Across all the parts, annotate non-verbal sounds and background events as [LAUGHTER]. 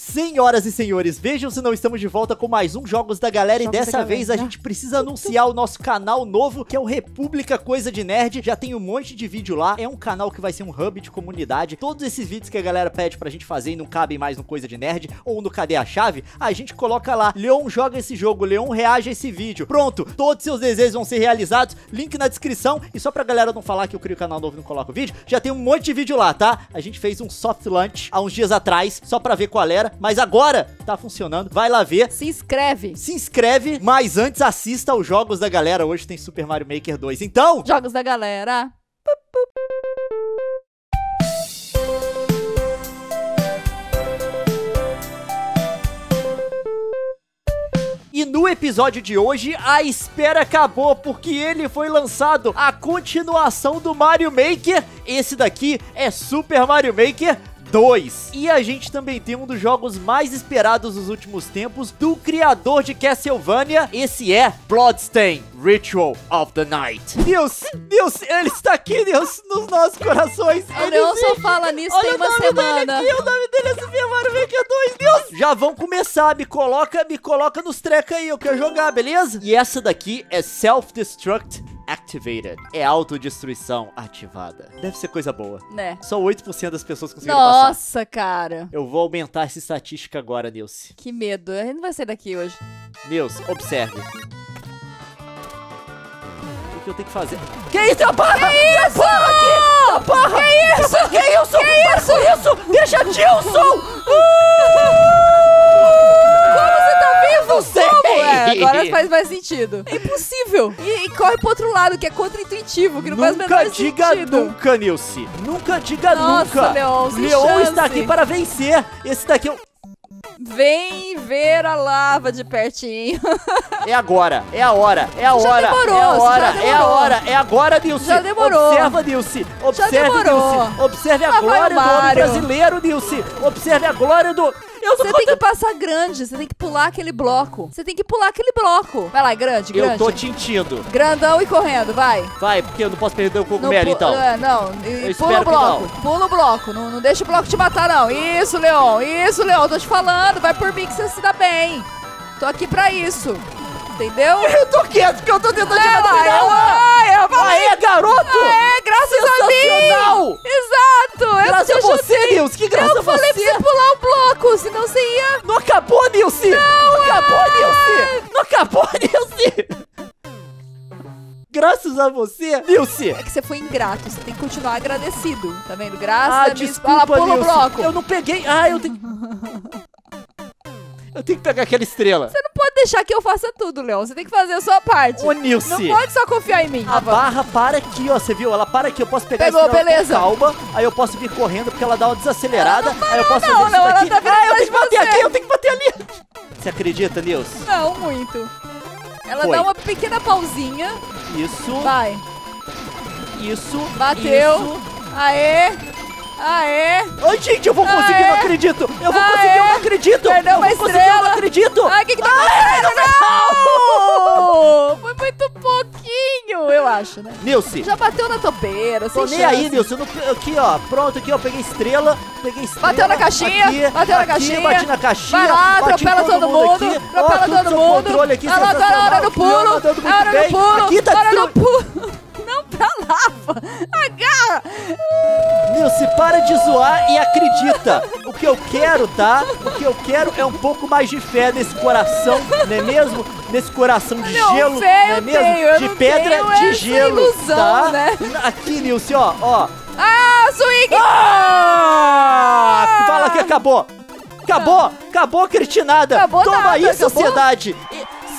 Senhoras e senhores, vejam se não estamos de volta com mais um Jogos da Galera Jogos e dessa vez a gente precisa anunciar o nosso canal novo, que é o República Coisa de Nerd. Já tem um monte de vídeo lá, é um canal que vai ser um hub de comunidade. Todos esses vídeos que a galera pede pra gente fazer e não cabem mais no Coisa de Nerd ou no Cadê a Chave, a gente coloca lá. Leon joga esse jogo, Leon reage a esse vídeo. Pronto, todos seus desejos vão ser realizados. Link na descrição. E só pra galera não falar que eu crio canal novo e não coloco vídeo, já tem um monte de vídeo lá, tá? A gente fez um soft launch há uns dias atrás, só pra ver qual era. Mas agora tá funcionando. Vai lá ver. Se inscreve. Se inscreve, mas antes assista aos jogos da galera. Hoje tem Super Mario Maker 2. Então, Jogos da galera. E no episódio de hoje, a espera acabou porque ele foi lançado a continuação do Mario Maker. Esse daqui é Super Mario Maker 2. E a gente também tem um dos jogos mais esperados dos últimos tempos do criador de Castlevania. Esse é Bloodstain Ritual of the Night. Deus, Deus, ele está aqui, Deus, nos nossos corações. O só fala nisso Olha tem uma semana. aqui, o nome dele é Super Mario Maker 2, Deus! Já vão começar, me coloca, me coloca nos treca aí, eu quero jogar, beleza? E essa daqui é Self-Destruct Activated. É autodestruição ativada. Deve ser coisa boa. Né? Só 8% das pessoas conseguiram passar. Nossa, cara. Eu vou aumentar essa estatística agora, Nilce. Que medo. A gente não vai sair daqui hoje. Nilce, observe. O que eu tenho que fazer? Que isso, a barra? Que isso? Barra aqui! A barra! Que isso? Que isso? Que isso? isso? Deixa Dilson! Como você tá vivo? Não sei. Como? É, agora faz mais sentido. É impossível. E, e corre pro outro lado, que é contra-intuitivo, que não faz o Nunca menor diga sentido. nunca, Nilce. Nunca diga Nossa, nunca. Leon, sem Leon chance. está aqui para vencer. Esse daqui é o- Vem ver a lava de pertinho. é agora. É a hora. É a Já hora. demorou, é a hora. É a demorou. hora. É agora, Nilce. Já demorou. Observa, Nilce. Observe, demorou. Nilce. Observe a o glória do homem brasileiro, Nilce. Observe a glória do... Eu tô Você tem que passar grande, você tem que pular aquele bloco. Você tem que pular aquele bloco. Vai lá, grande, grande. Eu tô tintindo. Grandão e correndo, vai. Vai, porque eu não posso perder o cogumelo, então. é, não, e- Eu pula o bloco. não. Pula o bloco. Não, não deixa o bloco te matar, não. Isso, Leon. Isso, Leon. Tô te falando. Vai por mim que você se dá bem. Tô aqui pra isso. Entendeu? Eu tô quieto, porque eu tô tentando É, chegar é, é, vamos Aê, garoto! É, graças a mim! Exato! Eu Graças a você, ajudei. Nilce, que graças Eu a falei você. pra você pular o bloco, senão você ia... Não acabou, Nilce! Não, acabou, Nilce! Não acabou, [LAUGHS] Nilce! Graças a você, Nilce! É que você foi ingrato, você tem que continuar agradecido, tá vendo? Graças Ah, a desculpa, fala, o Nilce. bloco. Eu não peguei. Ah, eu tenho. [LAUGHS] Eu tenho que pegar aquela estrela. Você não deixar que eu faça tudo, Leon, você tem que fazer a sua parte. Ô, Nilce! Não pode só confiar em mim. A barra para aqui, ó. Você viu? Ela para aqui. Eu posso pegar Pegou, beleza. calma. Aí eu posso vir correndo porque ela dá uma desacelerada. aí eu posso não, fazer não, isso ela tá ah, eu tenho que bater você. aqui. Eu tenho que bater ali. Você acredita, Nilce? Não, muito. Ela Foi. dá uma pequena pausinha, Isso. vai. Isso. Bateu. Isso. Aê! Aê! Ai, gente, eu vou conseguir, Aê. não acredito! Eu vou Aê. conseguir, eu não acredito! Perdeu eu vou conseguir, eu estrela. não acredito! Ai, o que que tá Ai, acontecendo? Foi muito pouquinho, eu acho, né? Nilce, Já bateu na topeira, tô sem nem aí. Nilce. Não, aqui, ó, pronto, aqui, ó, peguei estrela, peguei estrela. Bateu na caixinha, aqui, bateu na aqui, caixinha. bati na caixinha. Vai lá, atropela todo mundo, aqui. atropela todo mundo. controle aqui, lá, tá na hora do pulo, tudo é hora do pulo, Aqui tá hora do pulo. Lava, agarra. Nilce, para de zoar e acredita. O que eu quero, tá? O que eu quero é um pouco mais de fé nesse coração, não é mesmo? Nesse coração de Não, gelo, fé não é mesmo? tenho, de pedra de gelo, ilusão, tá? né? Aqui, Nilce, ó, ó. Ah, swing! Ah! Fala que acabou. Acabou, acabou a cretinada. Acabou Toma nada, aí, acabou. sociedade.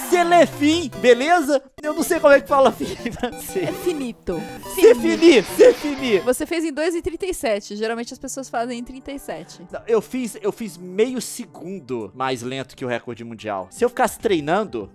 Celefim, beleza? Eu não sei como é que fala fim em É francês. finito. C'est fini, c'est fini. Você fez em 2,37. Geralmente as pessoas fazem em 37. Não, Eu fiz, eu fiz meio segundo mais lento que o recorde mundial. Se eu ficasse treinando,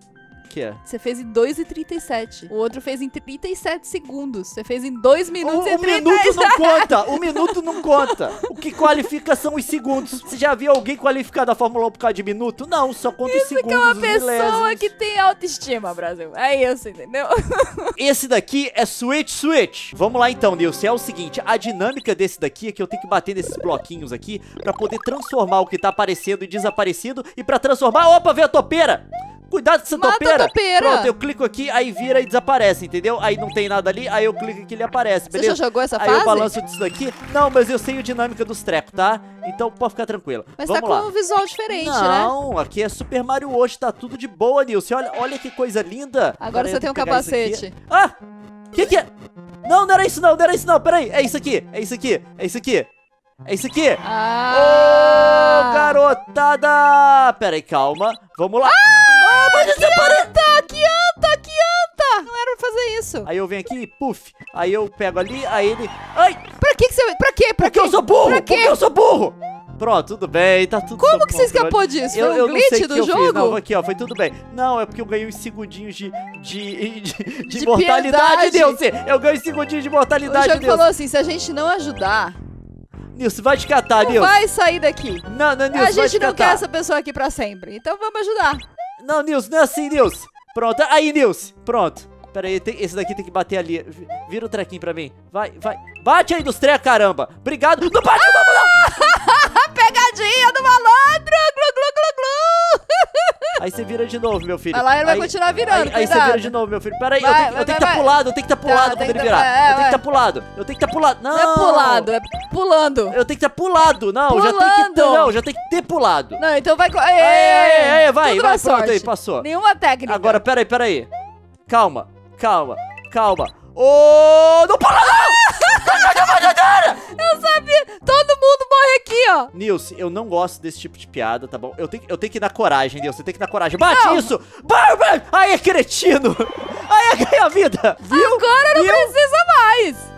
quê? Você fez em 2 e 37. O outro fez em 37 segundos. Você fez em 2 O, minutos e o 37. minuto não [LAUGHS] conta, o minuto não conta. O que qualifica são os segundos. Você já viu alguém qualificar da Fórmula 1 por causa de minuto? Não, só conta os Isso segundos. que é uma os pessoa milésimos. que tem autoestima, Brasil. É isso, entendeu? [LAUGHS] Esse daqui é Switch Switch. Vamos lá então, Nilson. É o seguinte, a dinâmica desse daqui é que eu tenho que bater nesses bloquinhos aqui pra poder transformar o que tá aparecendo e desaparecido e pra transformar... Opa, veio a topeira! Cuidado com essa Mata topeira. topeira. Pronto, eu clico aqui, aí vira e desaparece, entendeu? Aí não tem nada ali, aí eu clico aqui e ele aparece, Você beleza? já jogou essa Aí fase? eu balanço disso daqui. Não, mas eu sei a dinâmica dos trecos, tá? Então pode ficar tranquila. Mas Vamos tá lá. com um visual diferente, né? Não, aqui é Super Mario hoje, tá tudo de boa, Nilson. Olha, olha que coisa linda. Agora Pera aí, você tem um capacete. Ah! Que que é? Não, não era isso não, não era isso não. Peraí, é isso aqui, é isso aqui, é isso aqui. É isso aqui. Ô, Ah! garotada! Peraí, calma. Vamos lá. Ah, mas desapareceu. Anta, que anta, que anta! Não era pra fazer isso. Aí eu venho aqui, puf. Aí eu pego ali, aí ele... Ai, Pra que que você... Pra quê? Pra porque quê? eu sou burro, Pra porque quê? eu sou burro. Pronto, tudo bem, tá tudo Como que você escapou disso? Eu, Foi um eu não glitch sei o do que eu jogo? fiz. Não, aqui, ó, foi tudo bem. Não, é porque eu ganhei uns segundinhos de. de. de, de De mortalidade. Nilce. Eu ganhei uns segundinhos de O mortalidade, jogo Nilce. falou assim, se a gente não ajudar, Nilce, vai te catar, não Nilce. vai sair daqui. Não, não, Nilce, a gente te não catar. quer essa pessoa aqui pra sempre. Então vamos ajudar. Não, Nilce, não é assim, Nilce. Pronto, aí, Nilce. Pronto. Pera aí, tem- esse daqui tem que bater ali. Vi- Vira o trequinho pra mim. Vai, vai. Bate aí dos trecos, caramba. Obrigado. Não bate não. Novo, meu filho. Vai lá, ele vai Aí- continuar virando, Aí, aí você vira de novo, meu filho. Pera aí, eu tenho, que- vai, eu tenho vai, que estar vai. pulado, eu tenho que estar pulado Tá, quando ele virar. tá- é, eu tenho que estar pulado. Eu tenho que estar pulado. Não. Não é pulado, é pulando. Eu tenho que estar pulado. Não, já tem que ter, Pulando. não, já tem que ter pulado. Não, então vai... Aí, aí, aí, vai, vai, pronto aí, passou. Nenhuma técnica. Agora, pera aí, pera aí. Calma, calma, calma. Ô, não pula não! [LAUGHS] Eu sabia! Todo aqui, ó! Nilce, eu não gosto desse tipo de piada, tá bom? Eu tenho, eu tenho que ir na coragem, Nilce, eu tenho que ir na coragem. Bate Não. isso! Vai, vai! Aí é cretino! [LAUGHS] Aí é ganha vida! Viu? Agora não Viu? precisa mais!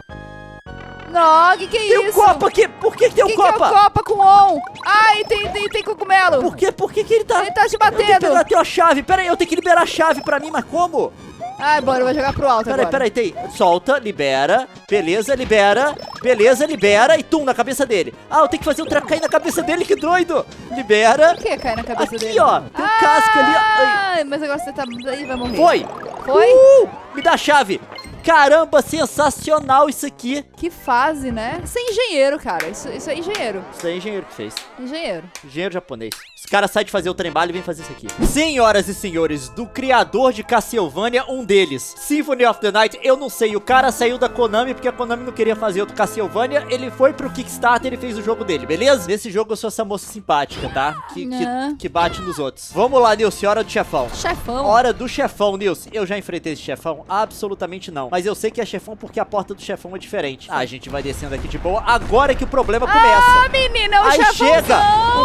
Não, que que é Tem um isso? copo aqui! Por que, que tem um que que é copa? o copa com on? Ai, tem, tem, tem cogumelo! Por que, por que, que ele tá. Ele tá te Eu tenho que batendo! pegar teu a chave. Pera aí, eu tenho que liberar a chave pra mim, mas como? Ai, bora, vai jogar pro alto agora. pera aí, tem. Solta, libera. Beleza, libera. Beleza, libera. E tum, na cabeça dele. Ah, eu tenho que fazer o treco cair na cabeça dele, que doido. Libera. O que cai na cabeça Aqui, dele? ó. Tem um casco ali. Ai, mas agora você tá... Aí vai morrer. Foi. Foi? Uh, me dá a chave. Caramba, sensacional isso aqui. Que fase, né? Você é engenheiro, cara. Isso, isso é engenheiro. Isso é engenheiro que fez. Engenheiro. Engenheiro japonês. Os caras saem de fazer o trem-bala e vêm fazer isso aqui. Senhoras e senhores, do criador de Castlevania, um deles, Symphony of the Night, eu não sei, o cara saiu da Konami porque a Konami não queria fazer outro Castlevania, ele foi pro Kickstarter e fez o jogo dele, beleza? Nesse jogo eu sou essa moça simpática, tá? Que, que, que bate nos outros. Vamos lá, Nilce, hora do chefão. Chefão. Hora do chefão, Nilce. Eu já enfrentei esse chefão? Absolutamente não. Mas eu sei que é chefão porque a porta do chefão é diferente. Ah, a gente vai descendo aqui de boa. Agora é que o problema começa. Ah, menina, o Aí chefãozão. chega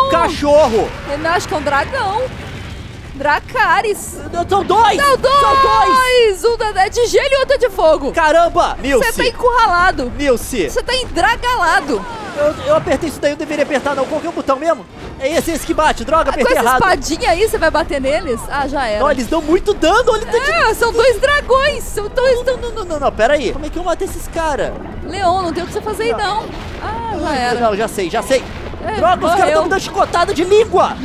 um cachorro. Eu acho que é um dragão. Dracaris. Não, São dois! Não, dois! São dois! Um é de gelo e outro é de fogo. Caramba! Você Nilce! tá encurralado. Nilce! Você tá endragalado. Eu, eu apertei isso daí, eu deveria apertar não. Qual que é o botão mesmo? É esse, esse que bate. Droga, Ah, com apertei essa errado. espadinha aí, você vai bater neles? Ah, já era. Não, eles dão muito dano, olha o tanto de... É, são dois dragões. São dois... Não, não, não, não, não, pera aí. Como é que eu matei esses caras? Leon, não tem o que você fazer aí, não. Ah, já era. Não, já sei, já sei. É, Droga, os caras estão me dando chicotada de língua.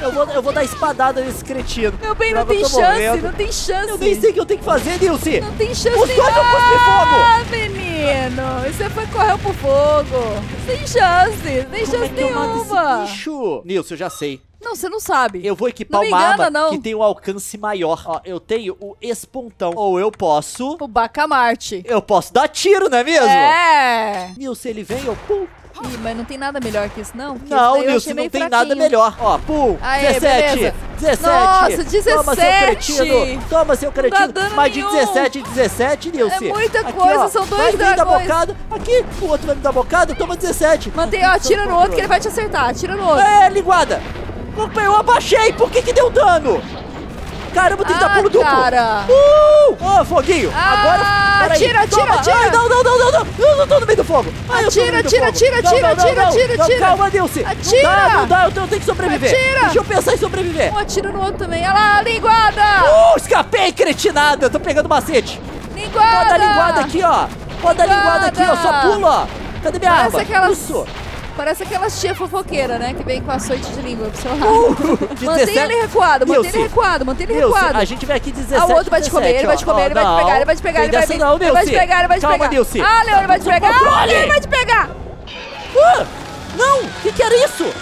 eu, vou, eu vou dar espadada nesse cretino. Meu bem, não Droga, tem eu tô chance, morrendo. não tem chance. Eu nem sei o que eu tenho que fazer, Nilce. Não tem chance Os dois cuspir Ah, menino. Você foi correr pro fogo. Sem chance, sem Como é chance que eu mato nenhuma. esse bicho? Nilce, eu já sei. Não, você não sabe. Eu vou equipar Não uma engana, não. que tem um alcance maior. Ó, eu tenho o espontão. Ou eu posso... O Bacamarte. Eu posso dar tiro, não é mesmo? É. Nilce, ele vem, eu pum. Ih, mas não tem nada melhor que isso, não? Porque Não, Nilce, não tem fraquinho. nada melhor. Ó, pum, Aê, 17, beleza. 17. Nossa, Toma, seu 17. cretino. Toma, seu cretino. Mais de nenhum. 17, 17, Nilce. É muita Aqui, coisa, ó, são dois vai vir dar dragões. bocada. Aqui, o outro vai me dar bocada. Toma 17. Mantém, ó, atira no outro que ele vai te acertar. Atira no outro. É, linguada. Opa, Eu abaixei. Por que que deu dano? Caramba, tem que dar Ah, pulo duplo. cara. Uh! Ó, foguinho. Ah, Agora, peraí. atira, Toma. atira. Ai, não, não, não, não, não. Eu não tô no meio do fogo. Ai, eu Atira, do atira, fogo. atira, Não, atira, não, não, atira, não. atira, Não, atira. Calma, Nilce. Atira. Não dá, não dá. Eu tenho, eu que sobreviver. Atira. Deixa eu pensar em sobreviver. Um atira no outro também. Olha lá, linguada! Uh, escapei, cretinada. Tô pegando macete. Linguada! Pode dar linguada aqui, ó. Pode dar linguada aqui, ó. Só pula, ó. Cadê minha Parece arma? aquelas, Isso. Parece aquelas tia fofoqueira, né? Que vem com açoite de língua pro seu Uh, lado. [LAUGHS] de mantém 17 ele recuado, mantém ele recuado, mantém ele recuado. a gente vai aqui 17, Ah, o outro vai te comer, 17, ele vai te comer, Ó, ele vai te pegar, ele vai te pegar, ele vai dessa vir. não, Ele vai te pegar, ele vai te pegar. Nilce. Ah, Leão, ele vai te pegar. Ah, ele vai te pegar. Ah, não, o que, que era isso?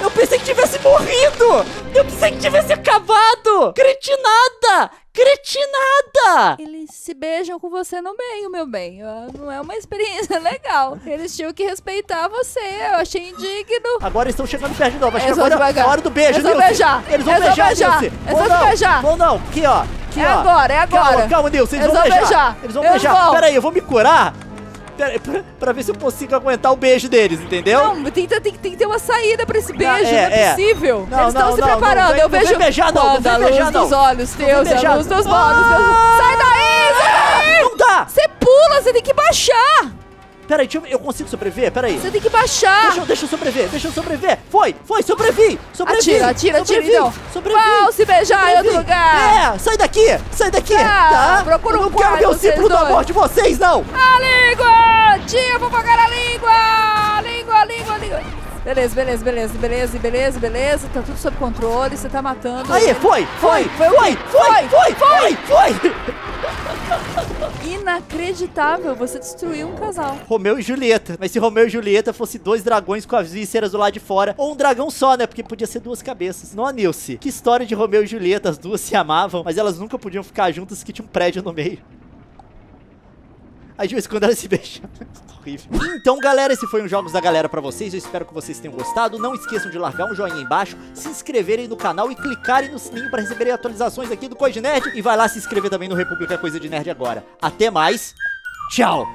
Eu pensei que tivesse morrido! Eu pensei que tivesse acabado! Cretinada! Cretinada! Eles se beijam com você no meio, meu bem. Ah, Não é uma experiência [LAUGHS] legal. Eles tinham que respeitar você. Eu achei indigno. Agora estão chegando perto de novo. Acho que Eles vão agora é devagar. a hora do beijo, Eles vão Nilce. beijar. Eles vão Eles vão beijar, beijar. Nilce. Eles Vão vão beijar. Vão não. Aqui, ó. Aqui, É ó. agora, é agora. Calma, calma, Nilce. Eles, Eles vão vão beijar. beijar. Eles vão Eles beijar. vão. Pera aí, eu vou me curar. Pera pra, pra ver se eu consigo aguentar o beijo deles, entendeu? Não, tem, tem, tem, que ter uma saída pra esse beijo, é, não é, é. possível. Não, Eles não, estão se não, não preparando. eu não vejo beijar, não, não quando luz beijar, não. dos olhos teus, a beijar. luz dos olhos Ah! teus. Sai daí, sai daí! Não dá! Você pula, você tem que baixar. Pera aí, deixa eu, eu consigo sobreviver? Pera aí. Você tem que baixar. Deixa, eu- deixa eu sobreviver, deixa eu sobreviver. Foi, foi, sobrevi, sobrevi. Atira, atira, atira sobrevi, então. Vão se beijar em outro lugar. É, sai daqui, sai daqui, Ah, tá? procura eu um não quero ver o ciclo do amor de vocês, não. A língua! Tia, vou pagar a língua! Língua, língua, língua. Beleza, beleza, beleza, beleza, beleza, beleza. Tá tudo sob controle, você tá matando. Aí, foi, foi, Foi, foi, foi, foi, foi, foi, foi. [LAUGHS] Inacreditável, você destruiu um casal. Romeu e Julieta. Mas se Romeu e Julieta fosse dois dragões com as vísceras do lado de fora, ou um dragão só, né? Porque podia ser duas cabeças. Não, Nilce. Que história de Romeu e Julieta. As duas se amavam, mas elas nunca podiam ficar juntas que tinha um prédio no meio. Aí de vez em quando elas se beijam. Horrível. Então, galera, esse foi um Jogos da Galera pra vocês. Eu espero que vocês tenham gostado. Não esqueçam de largar um joinha aí embaixo, se inscreverem no canal e clicarem no sininho pra receberem atualizações aqui do Coisa de Nerd. E vai lá se inscrever também no República Coisa de Nerd agora. Até mais. Tchau.